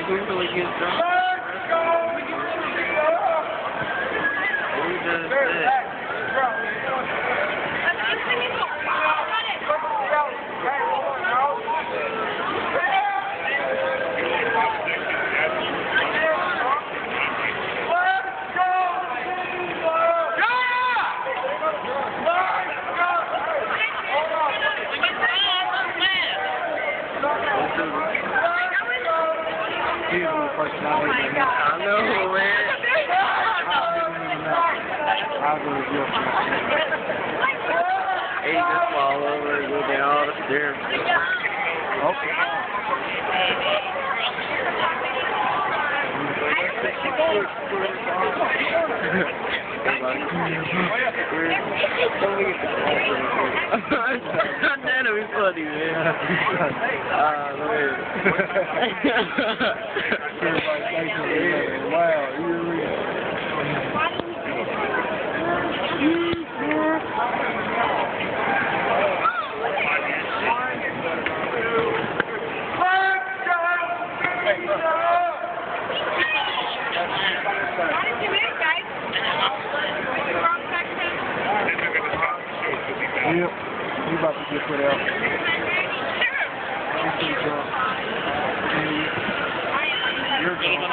until he gets drunk. Who does that? Beautiful personality. man. I know, man. I'll go with your He just fall over and go down all the stairs. That'll be funny, man. Ah, man. Yep. We about to get put out. You're gone.